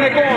Dominic